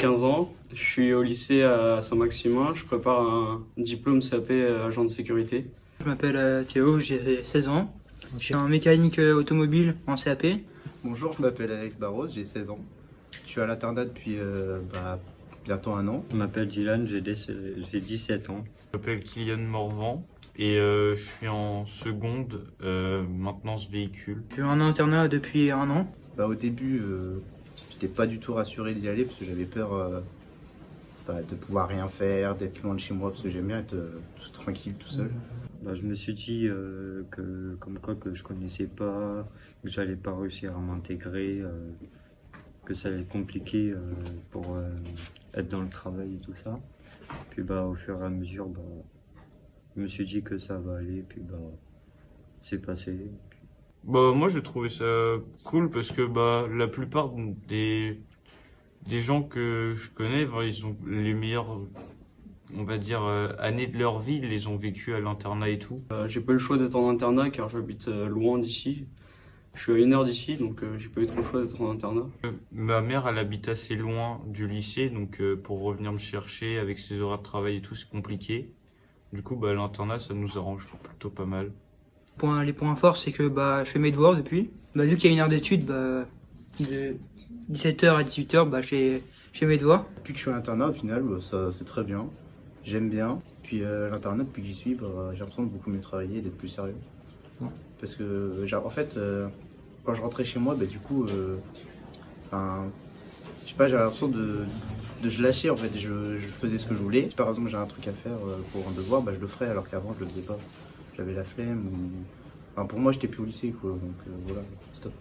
15 ans, je suis au lycée à Saint-Maximin, je prépare un diplôme CAP agent de sécurité. Je m'appelle euh, Théo, j'ai 16 ans. Je suis en mécanique euh, automobile en CAP. Bonjour, je m'appelle Alex Barros, j'ai 16 ans. Je suis à l'internat depuis euh, bah, bientôt un an. Je m'appelle Dylan, j'ai 17 ans. Je m'appelle Kylian Morvan et euh, je suis en seconde euh, maintenance véhicule. Je suis en internat depuis un an. Bah, au début, euh, j'étais pas du tout rassuré d'y aller parce que j'avais peur euh, bah, de pouvoir rien faire, d'être loin de chez moi parce que j'aime bien être euh, tout tranquille tout seul. Bah, je me suis dit euh, que comme quoi que je connaissais pas, que j'allais pas réussir à m'intégrer, que ça allait être compliqué pour être dans le travail et tout ça. Puis bah au fur et à mesure, bah, je me suis dit que ça va aller, puis bah c'est passé. Bah moi j'ai trouvé ça cool parce que bah la plupart des des gens que je connais, bah, ils ont les meilleures on va dire euh, années de leur vie, ils les ont vécues à l'internat et tout. Euh, j'ai pas eu le choix d'être en internat car j'habite euh, loin d'ici. Je suis à une heure d'ici, donc euh, j'ai pas eu trop le choix d'être en internat. Euh, Ma mère, elle habite assez loin du lycée, donc pour revenir me chercher avec ses horaires de travail et tout, c'est compliqué. Du coup, bah, l'internat, ça nous arrange plutôt pas mal. Les points forts, c'est que bah, je fais mes devoirs depuis. Bah, vu qu'il y a une heure d'études, bah, de 17h à 18h, bah, j'ai j'ai mes devoirs. Depuis que je suis à l'internat, au final, bah, ça c'est très bien. J'aime bien. Puis euh, l'internat, depuis que j'y suis, bah, j'ai l'impression de beaucoup mieux travailler et d'être plus sérieux. Ouais. Parce que, genre, en fait, euh, quand je rentrais chez moi, bah, du coup, euh, je sais pas, j'avais l'impression de, de je lâchais en fait. Je, je faisais ce que je voulais. Si par exemple j'ai un truc à faire euh, pour un devoir, bah, je le ferais alors qu'avant je le faisais pas. J'avais la flemme pour moi, j'étais plus au lycée quoi. Donc euh, voilà, stop.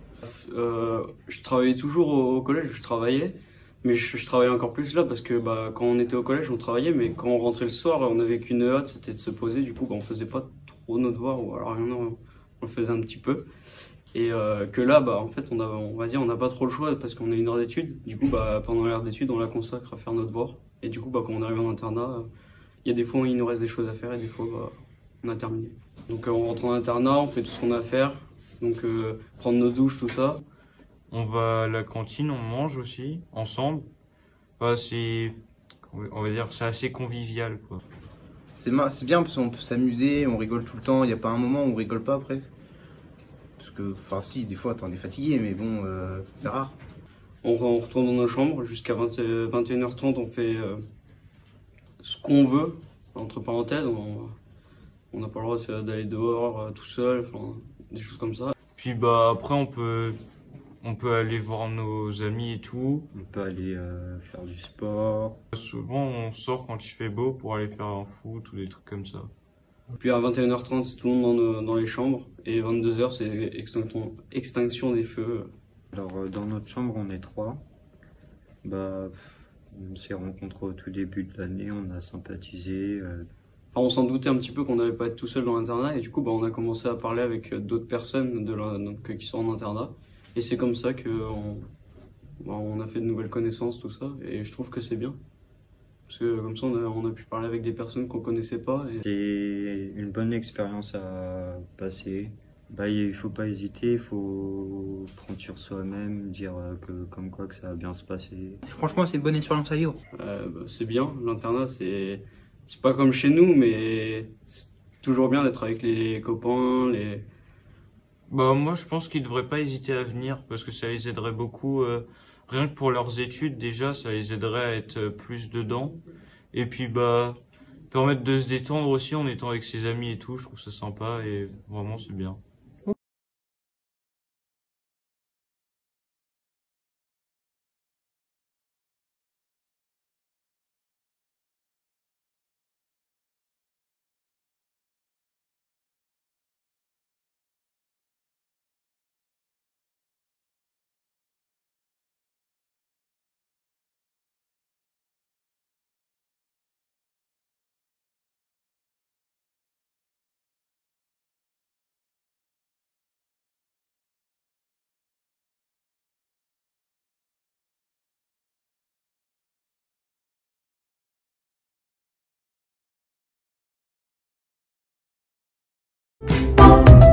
Euh, je travaillais toujours au, collège, je travaillais, mais je, travaillais encore plus là parce que bah, quand on était au collège, on travaillait, mais quand on rentrait le soir, on avait qu'une hâte, c'était de se poser. Du coup, bah, on faisait pas trop nos devoirs, ou alors rien, on, on le faisait un petit peu. Et euh, que là, bah, en fait, on, a, n'a pas trop le choix parce qu'on a une heure d'études. Du coup, bah, pendant l'heure d'études, on la consacre à faire nos devoirs. Et du coup, quand on arrive en internat, il y a des fois où il nous reste des choses à faire et des fois, on a terminé. Donc, euh, on rentre en internat, on fait tout ce qu'on a à faire. Donc, euh, prendre nos douches, tout ça. On va à la cantine, on mange aussi, ensemble. C'est, on va dire, c'est assez convivial, quoi. C'est ma- c'est bien parce qu'on peut s'amuser, on rigole tout le temps. Il n'y a pas un moment où on rigole pas presque. Parce que, enfin, si, des fois, on est fatigué, mais bon, euh, c'est rare. On, re- on retourne dans nos chambres jusqu'à 20 euh, 21h30. On fait euh, ce qu'on veut. Entre parenthèses, on on n'a pas le droit d'aller dehors euh, tout seul, enfin, des choses comme ça. Puis bah après on peut on peut aller voir nos amis et tout. On peut aller euh, faire du sport. Souvent on sort quand il fait beau pour aller faire un foot ou des trucs comme ça. Puis à 21h30, c'est tout le monde dans, nos- dans les chambres. Et 22h, c'est extinction, extinction des feux. Alors euh, dans notre chambre on est trois. Bah on s'est rencontrés au tout début de l'année, on a sympathisé. euh, Enfin, on s'en doutait un petit peu qu'on n'allait pas être tout seul dans l'internat. Et du coup, bah, on a commencé à parler avec euh, d'autres personnes de la- donc, euh, qui sont en internat. Et c'est comme ça que on, bah, on a fait de nouvelles connaissances, tout ça. Et je trouve que c'est bien. Parce que comme ça, on a, on a pu parler avec des personnes qu'on connaissait pas. Et... C'est une bonne expérience à passer. Bah, il faut pas hésiter, il faut prendre sur soi-même, dire euh, que comme quoi que ça va bien se passer. Franchement, c'est une bonne expérience à vivre. Euh, bah, c'est bien, l'internat, c'est c'est pas comme chez nous, mais c'est toujours bien d'être avec les copains, les... Bah moi je pense qu'ils devraient pas hésiter à venir parce que ça les aiderait beaucoup euh, rien que pour leurs études déjà ça les aiderait à être euh, plus dedans et puis bah permettre de se détendre aussi en étant avec ses amis et tout je trouve ça sympa et vraiment c'est bien.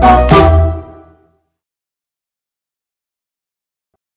Thank.